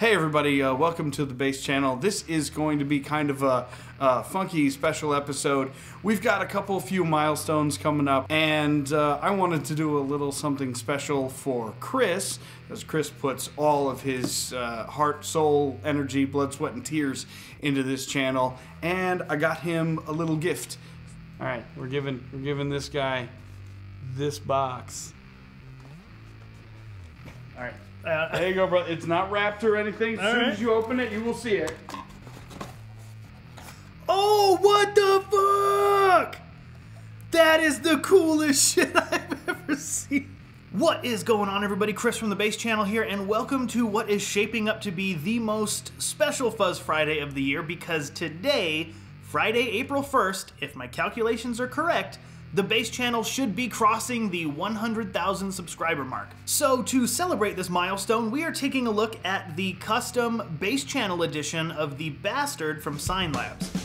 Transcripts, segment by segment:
Hey everybody, uh, welcome to the Bass Channel. This is going to be kind of a, a funky special episode. We've got a couple few milestones coming up, and uh, I wanted to do a little something special for Chris, as Chris puts all of his uh, heart, soul, energy, blood, sweat, and tears into this channel, and I got him a little gift. All right, we're giving we're giving this guy this box. All right. Uh, There you go, bro. It's not wrapped or anything. As soon right. as you open it, you will see it. oh, what the fuck? That is the coolest shit I've ever seen. What is going on, everybody? Chris from the Bass Channel here, and welcome to what is shaping up to be the most special Fuzz Friday of the year because today, Friday, April 1st, if my calculations are correct, the Bass Channel should be crossing the 100,000 subscriber mark. So, to celebrate this milestone, we are taking a look at the custom Bass Channel edition of the Basstard from Sine Labs.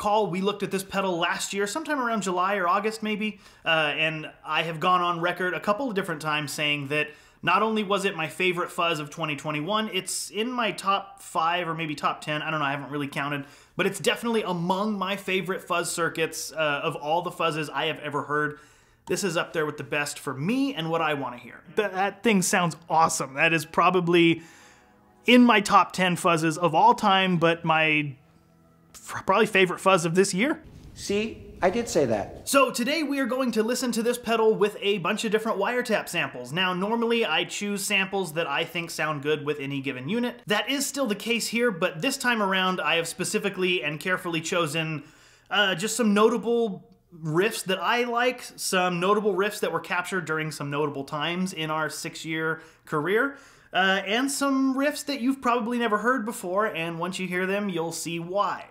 Recall, we looked at this pedal last year, sometime around July or August, maybe, uh, and I have gone on record a couple of different times saying that not only was it my favorite fuzz of 2021, it's in my top five or maybe top 10. I don't know, I haven't really counted, but it's definitely among my favorite fuzz circuits uh, of all the fuzzes I have ever heard. This is up there with the best for me and what I want to hear. That, thing sounds awesome. That is probably in my top 10 fuzzes of all time, but my probably favorite fuzz of this year. See, I did say that. So today we are going to listen to this pedal with a bunch of different wiretap samples. Now normally I choose samples that I think sound good with any given unit. That is still the case here, but this time around I have specifically and carefully chosen uh, just some notable riffs that I like, some notable riffs that were captured during some notable times in our six year career. Uh, and some riffs that you've probably never heard before, and once you hear them, you'll see why.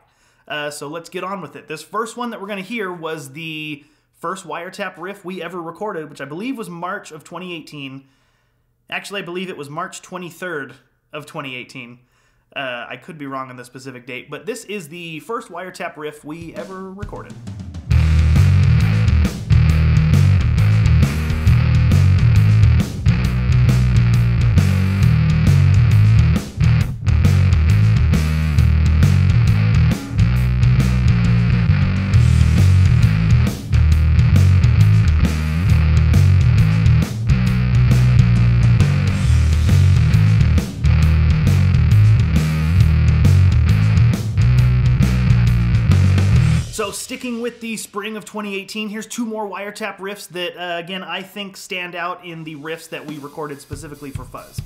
Uh, so let's get on with it. This first one that we're going to hear was the first wiretap riff we ever recorded, which I believe was March of 2018. Actually, I believe it was March 23rd of 2018. Uh, I could be wrong on the specific date, but this is the first wiretap riff we ever recorded. Sticking with the spring of 2018, here's two more wiretap riffs that, uh, again, I think stand out in the riffs that we recorded specifically for Fuzz.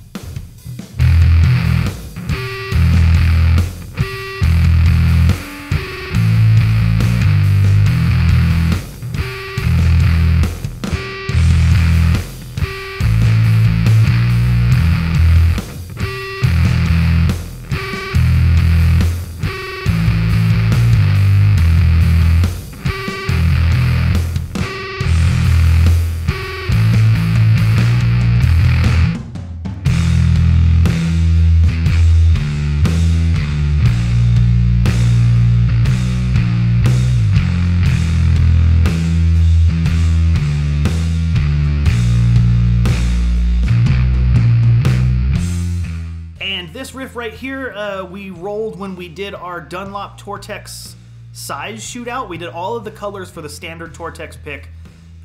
Here, uh, we rolled when we did our Dunlop Tortex size shootout. We did all of the colors for the standard Tortex pick.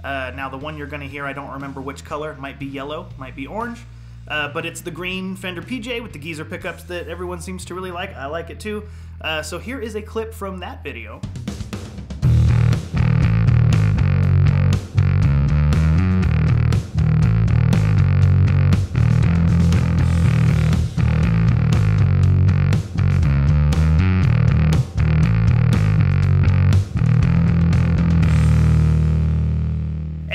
Uh, now, the one you're going to hear, I don't remember which color. Might be yellow, might be orange. Uh, but it's the green Fender PJ with the geezer pickups that everyone seems to really like. I like it too. Uh, so here is a clip from that video.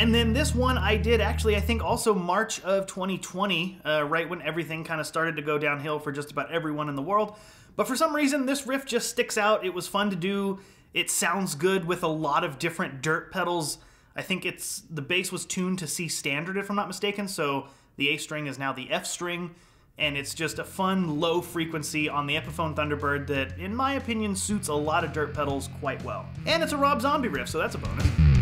And then this one I did actually, I think also March of 2020, uh, right when everything kind of started to go downhill for just about everyone in the world. But for some reason, this riff just sticks out. It was fun to do. It sounds good with a lot of different dirt pedals. I think it's the bass was tuned to C standard, if I'm not mistaken, so the A string is now the F string, and it's just a fun low frequency on the Epiphone Thunderbird that, in my opinion, suits a lot of dirt pedals quite well. And it's a Rob Zombie riff, so that's a bonus.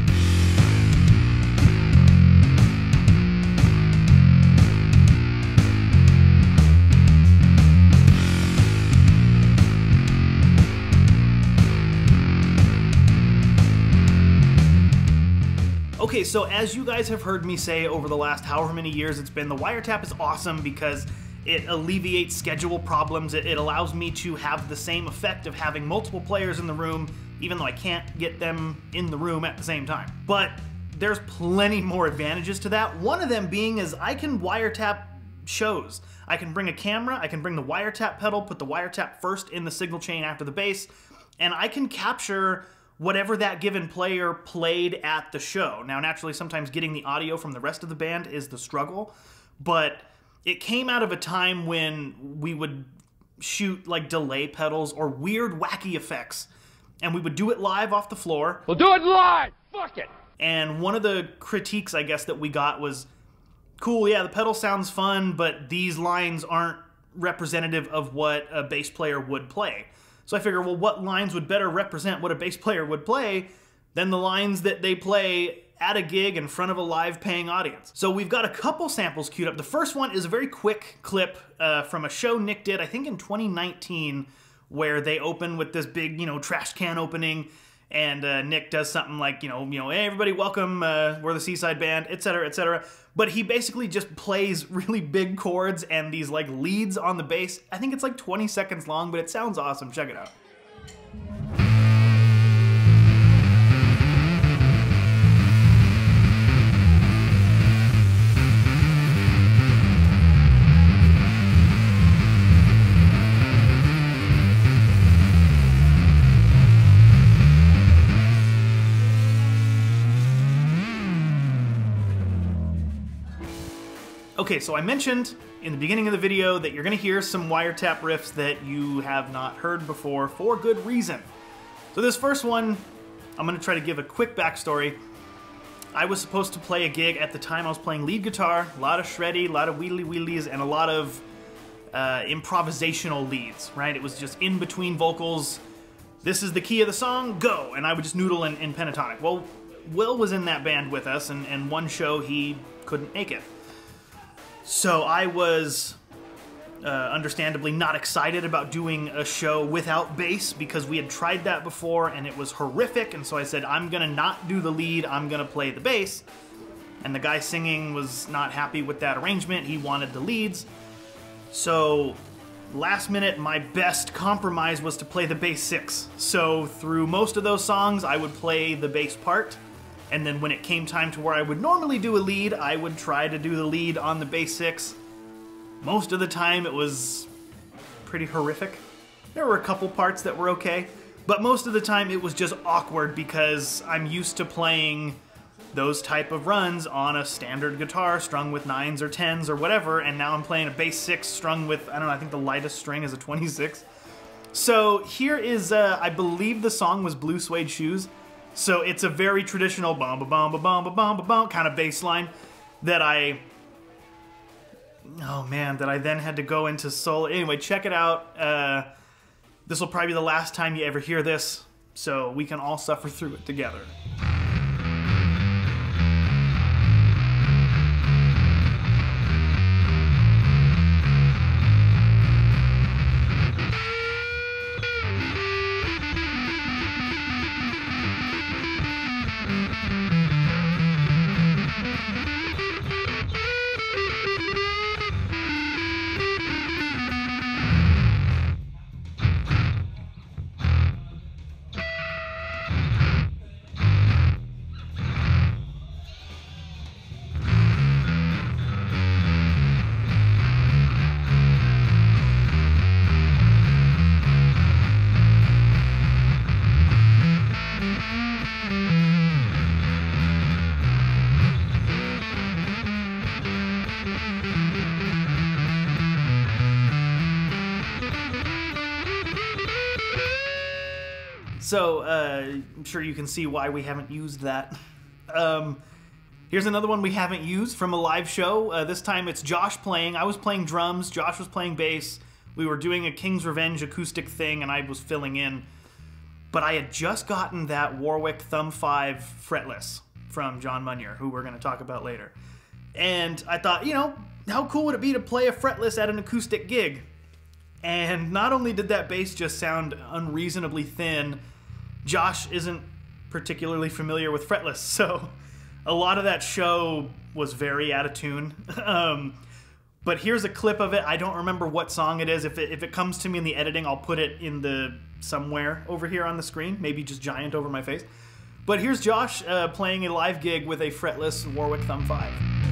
Okay, so as you guys have heard me say over the last however many years it's been, the wiretap is awesome because it alleviates schedule problems. It, it, allows me to have the same effect of having multiple players in the room, even though I can't get them in the room at the same time. But there's plenty more advantages to that. One of them being is I can wiretap shows. I can bring a camera, I can bring the wiretap pedal, put the wiretap first in the signal chain after the bass, and I can capture whatever that given player played at the show. Now, naturally, sometimes getting the audio from the rest of the band is the struggle, but it came out of a time when we would shoot like delay pedals or weird, wacky effects, and we would do it live off the floor. We'll do it live! Fuck it! And one of the critiques, I guess, that we got was cool, yeah, the pedal sounds fun, but these lines aren't representative of what a bass player would play. So I figure, well, what lines would better represent what a bass player would play than the lines that they play at a gig in front of a live paying audience. So we've got a couple samples queued up. The first one is a very quick clip uh, from a show Nick did, I think in 2019, where they open with this big, you know, trash can opening and uh, Nick does something like, you know, you know, hey, everybody, welcome, uh, we're the Seaside Band, etc., etc. But he basically just plays really big chords and these like leads on the bass. I think it's like 20 seconds long, but it sounds awesome. Check it out. Okay, so I mentioned in the beginning of the video that you're gonna hear some wiretap riffs that you have not heard before for good reason. So this first one, I'm gonna try to give a quick backstory. I was supposed to play a gig at the time I was playing lead guitar, a lot of shreddy, a lot of wheelie wheelies, and a lot of uh, improvisational leads, right? It was just in between vocals, this is the key of the song, go! And I would just noodle in, in pentatonic. Well, Will was in that band with us, and, and one show he couldn't make it. So I was uh, understandably not excited about doing a show without bass because we had tried that before and it was horrific. And so I said, I'm gonna not do the lead, I'm gonna play the bass. And the guy singing was not happy with that arrangement. He wanted the leads. So last minute, my best compromise was to play the bass six. So through most of those songs, I would play the bass part and then when it came time to where I would normally do a lead, I would try to do the lead on the bass six. Most of the time it was pretty horrific. There were a couple parts that were okay, but most of the time it was just awkward because I'm used to playing those type of runs on a standard guitar strung with nines or tens or whatever, and now I'm playing a bass six strung with, I don't know, I think the lightest string is a 26. So here is, uh, I believe the song was Blue Suede Shoes. So it's a very traditional bum ba bum ba bum ba bum ba bum kind of bass line that I oh man that I then had to go into solo. Anyway, check it out. Uh, this will probably be the last time you ever hear this, so we can all suffer through it together. So uh, I'm sure you can see why we haven't used that. Um, here's another one we haven't used from a live show. Uh, this time it's Josh playing. I was playing drums, Josh was playing bass. We were doing a King's Revenge acoustic thing, and I was filling in. But I had just gotten that Warwick Thumb 5 fretless from John Munier, who we're going to talk about later. And I thought, you know, how cool would it be to play a fretless at an acoustic gig? And not only did that bass just sound unreasonably thin, Josh isn't particularly familiar with fretless, so a lot of that show was very out of tune. um, but here's a clip of it. I don't remember what song it is. If it, if it comes to me in the editing, I'll put it in the somewhere over here on the screen, maybe just giant over my face. But here's Josh uh, playing a live gig with a fretless Warwick Thumb 5.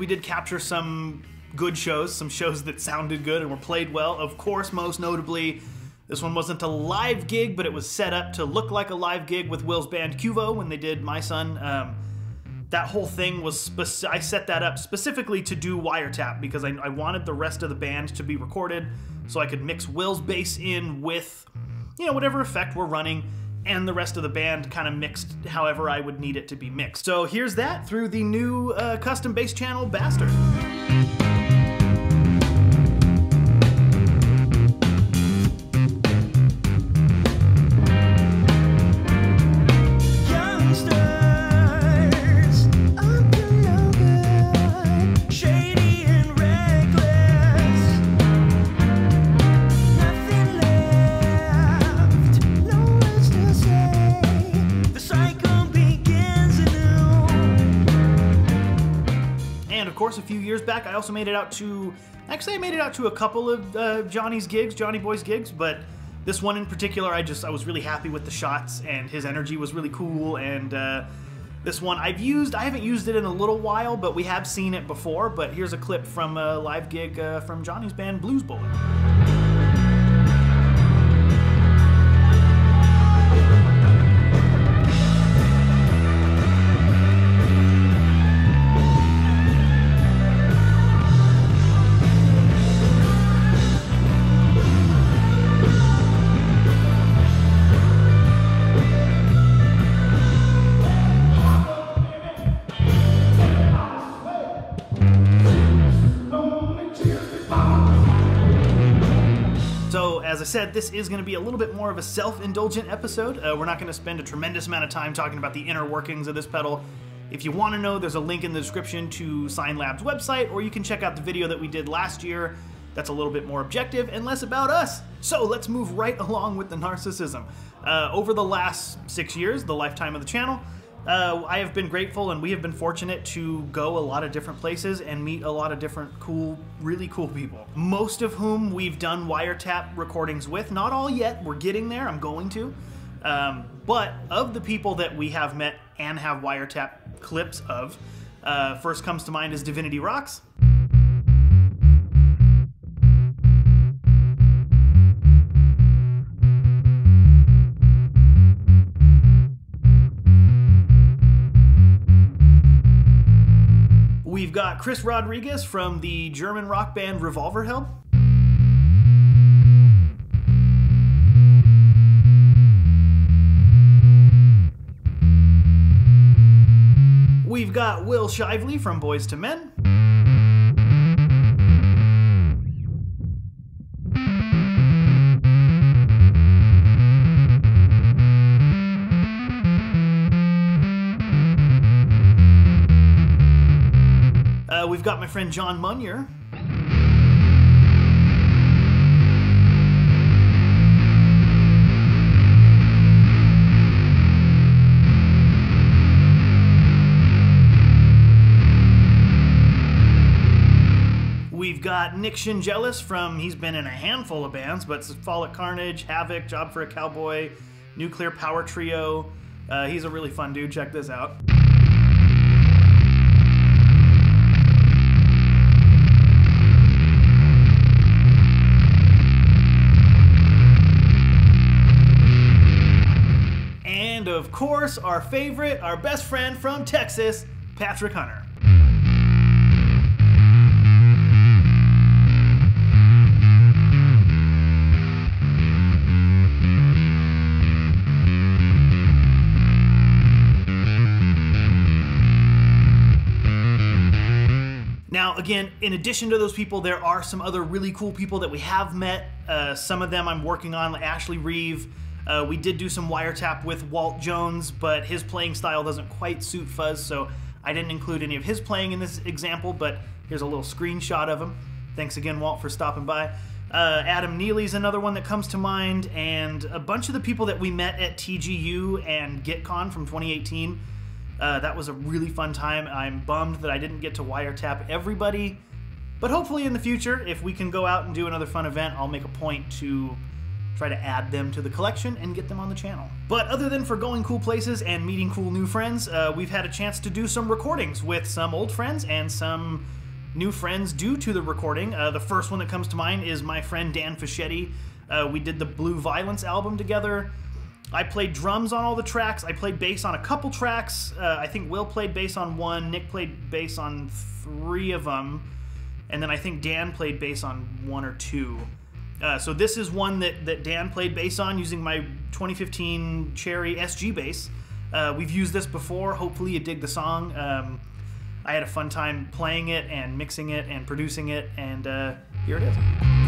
We did capture some good shows, some shows that sounded good and were played well. Of course, most notably, this one wasn't a live gig, but it was set up to look like a live gig with Will's band Cuvo when they did My Son. Um, that whole thing was, speci- I set that up specifically to do wiretap because I, I wanted the rest of the band to be recorded so I could mix Will's bass in with, you know, whatever effect we're running and the rest of the band kind of mixed however I would need it to be mixed. So here's that through the new uh, custom bass channel Basstard. Years back, I also made it out to. Actually, I made it out to a couple of uh, Johnny's gigs, Johnny Boy's gigs, but this one in particular, I just I was really happy with the shots, and his energy was really cool. And uh, this one I've used, I haven't used it in a little while, but we have seen it before. But here's a clip from a live gig uh, from Johnny's band Blues Bullet. Said, this is going to be a little bit more of a self indulgent episode. Uh, we're not going to spend a tremendous amount of time talking about the inner workings of this pedal. If you want to know, there's a link in the description to Sine Lab's website, or you can check out the video that we did last year that's a little bit more objective and less about us. So, let's move right along with the narcissism. Uh, over the last six years, the lifetime of the channel, uh, I have been grateful and we have been fortunate to go a lot of different places and meet a lot of different cool, really cool people. Most of whom we've done wiretap recordings with. Not all yet, we're getting there, I'm going to. Um, but of the people that we have met and have wiretap clips of, uh, first comes to mind is Divinity Roxx. We've got Chris Rodriguez from the German rock band Revolverheld. We've got Will Shively from Boys to Men. We've got my friend John Munyer. We've got Nick Schendzielos from, he's been in a handful of bands, but Cephalic Carnage, Havok, Job for a Cowboy, Nuclear Power Trio. Uh, he's a really fun dude. Check this out. And of course, our favorite, our best friend from Texas, Patrick Hunter. Now, again, in addition to those people, there are some other really cool people that we have met. Uh, some of them I'm working on, Ashley Reeve. Uh, we did do some wiretap with Walt Jones, but his playing style doesn't quite suit Fuzz, so I didn't include any of his playing in this example, but here's a little screenshot of him. Thanks again, Walt, for stopping by. Uh, Adam Neely's another one that comes to mind, and a bunch of the people that we met at TGU and GitCon from 2018. Uh, that was a really fun time. I'm bummed that I didn't get to wiretap everybody, but hopefully in the future, if we can go out and do another fun event, I'll make a point to try to add them to the collection and get them on the channel. But other than for going cool places and meeting cool new friends, uh, we've had a chance to do some recordings with some old friends and some new friends due to the recording. Uh, the first one that comes to mind is my friend Dan Fischetti. Uh, we did the Blue Violence album together. I played drums on all the tracks. I played bass on a couple tracks. Uh, I think Will played bass on one. Nick played bass on three of them. And then I think Dan played bass on one or two. Uh, so this is one that, that Dan played bass on using my 2015 Cherry SG bass. Uh, we've used this before. Hopefully you dig the song. Um, I had a fun time playing it and mixing it and producing it, and uh, here it is.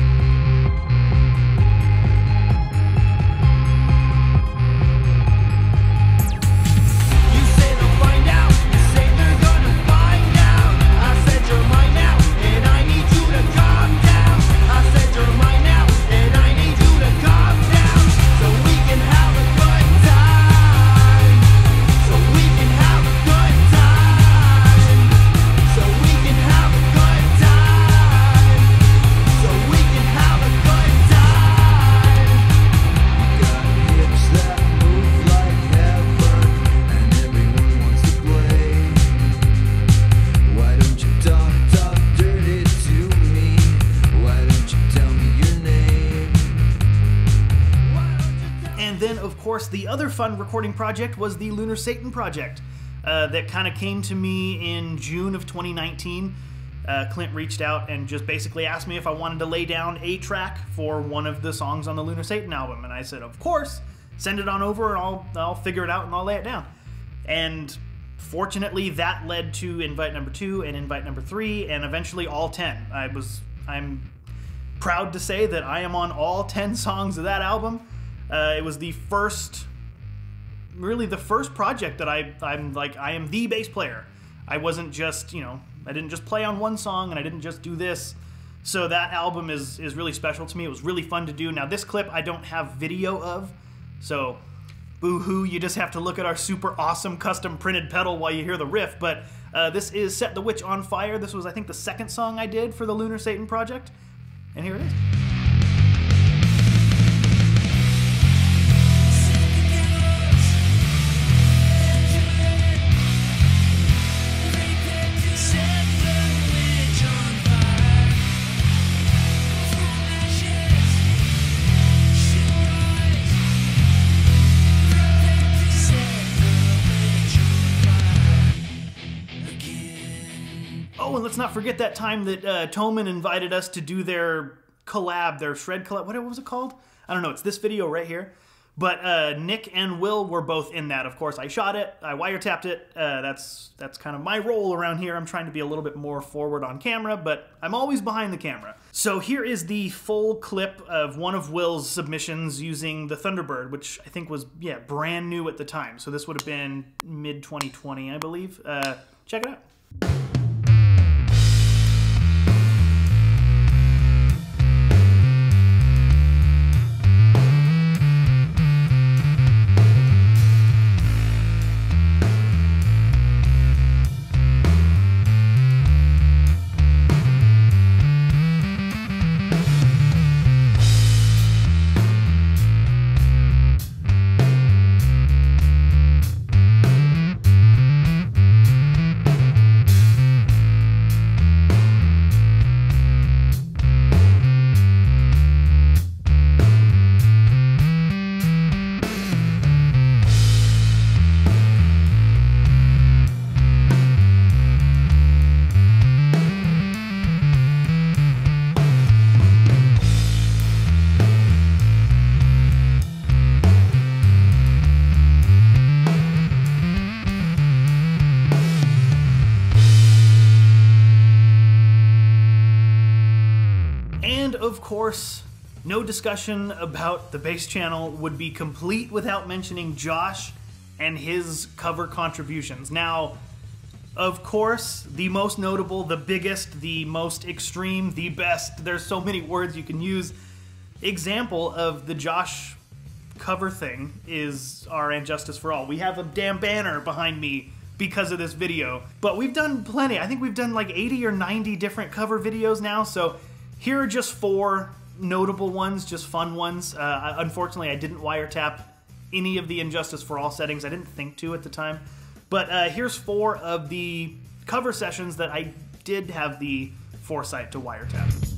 Fun recording project was the Lunar Satan project uh, that kind of came to me in June of 2019. Uh, Clint reached out and just basically asked me if I wanted to lay down a track for one of the songs on the Lunar Satan album, and I said, "Of course, send it on over, and I'll I'll figure it out and I'll lay it down." And fortunately, that led to invite number two and invite number three, and eventually all ten. I was I'm proud to say that I am on all 10 songs of that album. Uh, it was the first, really the first project that I, I'm like, I am the bass player. I wasn't just, you know, I didn't just play on one song and I didn't just do this. So that album is, is really special to me. It was really fun to do. Now, this clip I don't have video of, so boo hoo, you just have to look at our super awesome custom printed pedal while you hear the riff. But uh, this is Set the Witch on Fire. This was, I think, the second song I did for the Lunar Satan project. And here it is. Oh, and let's not forget that time that uh, Toman invited us to do their collab, their shred collab. What was it called? I don't know. It's this video right here. But uh, Nick and Will were both in that. Of course, I shot it. I wiretapped it. Uh, that's that's kind of my role around here. I'm trying to be a little bit more forward on camera, but I'm always behind the camera. So here is the full clip of one of Will's submissions using the Thunderbird, which I think was yeah brand new at the time. So this would have been mid 2020, I believe. Uh, check it out. Course, no discussion about the bass channel would be complete without mentioning Josh and his cover contributions. Now, of course, the most notable, the biggest, the most extreme, the best, there's so many words you can use, example of the Josh cover thing is our And Justice for All. We have a damn banner behind me because of this video. But we've done plenty. I think we've done like 80 or 90 different cover videos now. So here are just four notable ones, just fun ones. Uh, unfortunately, I didn't wiretap any of the And Justice for All settings. I didn't think to at the time. But uh, here's four of the cover sessions that I did have the foresight to wiretap.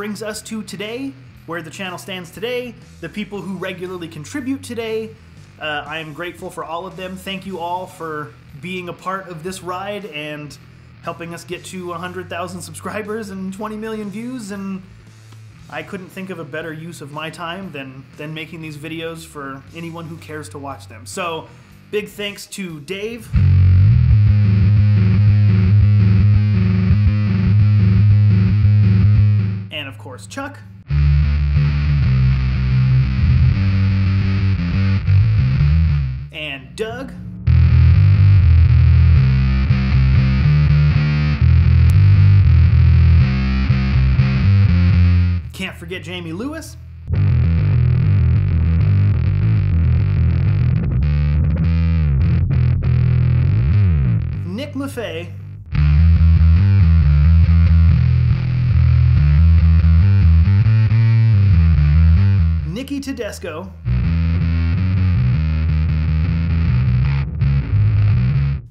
Brings us to today, where the channel stands today, the people who regularly contribute today. Uh, I am grateful for all of them. Thank you all for being a part of this ride and helping us get to 100,000 subscribers and 20 million views. And I couldn't think of a better use of my time than, than making these videos for anyone who cares to watch them. So, big thanks to Dave. Course Chuck. And Doug. Can't forget Jamie Lewis. Nick Maffei. Tedesco.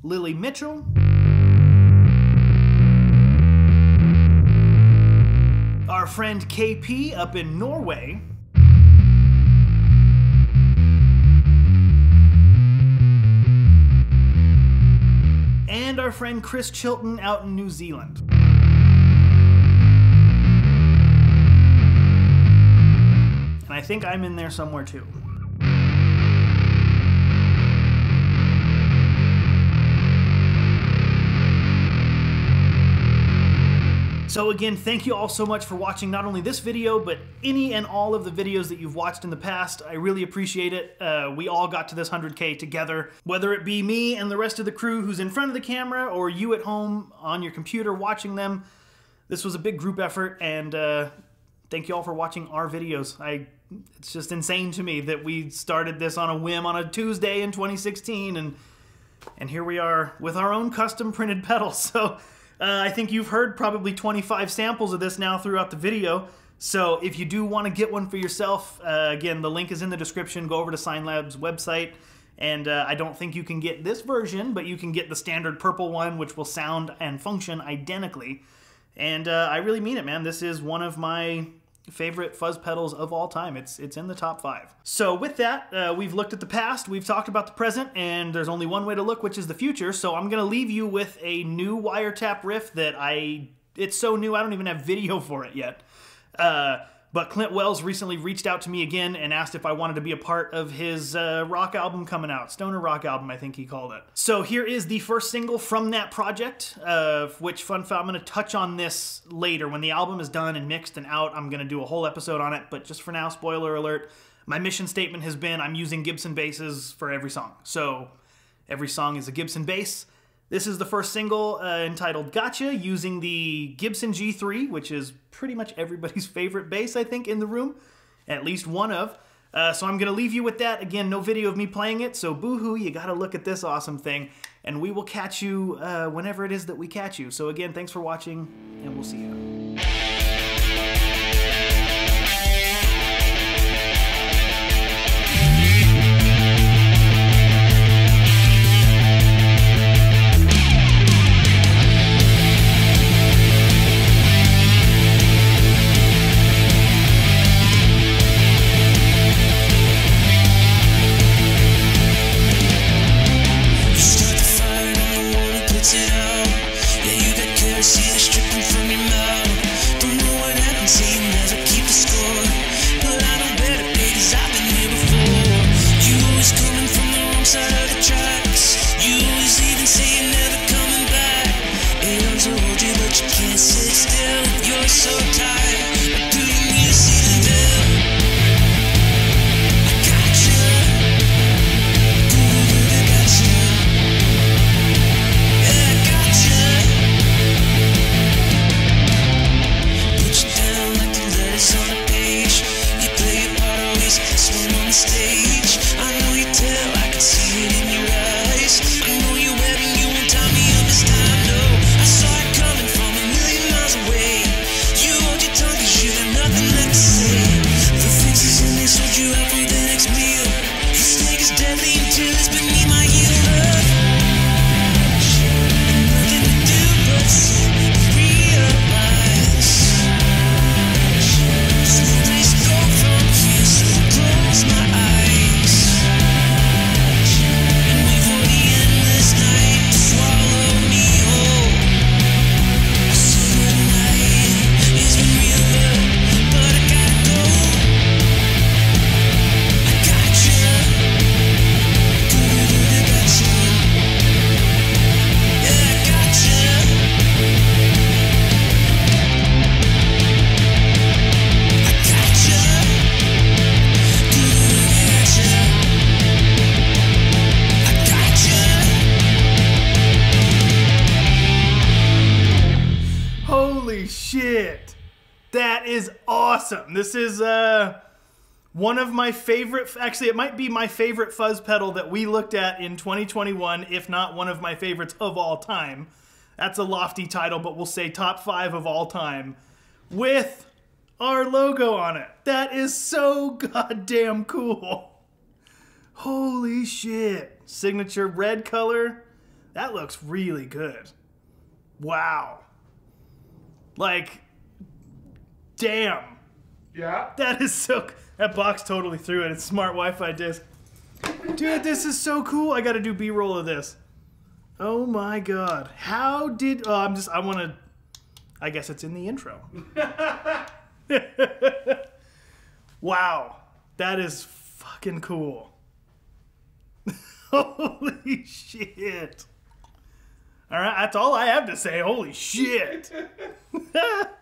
Lily Mitchell. Our friend KP up in Norway. And our friend Chris Chilton out in New Zealand. I think I'm in there somewhere too. So again, thank you all so much for watching not only this video, but any and all of the videos that you've watched in the past. I really appreciate it. Uh, we all got to this 100K together, whether it be me and the rest of the crew who's in front of the camera, or you at home on your computer watching them. This was a big group effort, and uh, thank you all for watching our videos. I it's just insane to me that we started this on a whim on a Tuesday in 2016, and and here we are with our own custom printed pedals. So uh, I think you've heard probably 25 samples of this now throughout the video. So if you do want to get one for yourself, uh, again, the link is in the description. Go over to SineLab's website. And uh, I don't think you can get this version, but you can get the standard purple one, which will sound and function identically. And uh, I really mean it, man. This is one of my favorite fuzz pedals of all time. It's it's in the top five. So with that, uh, we've looked at the past, we've talked about the present, and there's only one way to look, which is the future. So I'm gonna leave you with a new wiretap riff that I it's so new I don't even have video for it yet. Uh, but Clint Wells recently reached out to me again and asked if I wanted to be a part of his uh, rock album coming out, Stoner Rock album, I think he called it. So here is the first single from that project, uh, which fun fact, I'm going to touch on this later. When the album is done and mixed and out, I'm going to do a whole episode on it. But just for now, spoiler alert, my mission statement has been I'm using Gibson basses for every song. So every song is a Gibson bass. This is the first single uh, entitled Gotcha using the Gibson G3, which is pretty much everybody's favorite bass, I think, in the room. At least one of. Uh, so I'm going to leave you with that. Again, no video of me playing it, so boo-hoo, you got to look at this awesome thing. And we will catch you uh, whenever it is that we catch you. So again, thanks for watching, and we'll see you. One of my favorite actually it might be my favorite fuzz pedal that we looked at in 2021 if not one of my favorites of all time. That's a lofty title but we'll say top 5 of all time with our logo on it. That is so goddamn cool. Holy shit. Signature red color. That looks really good. Wow. Like, damn. Yeah. That is so. That box totally threw it. It's smart Wi-Fi disc. Dude, this is so cool. I got to do B-roll of this. Oh my god. How did? Oh, I'm just. I want to. I guess it's in the intro. wow, that is fucking cool. Holy shit. All right, that's all I have to say. Holy shit.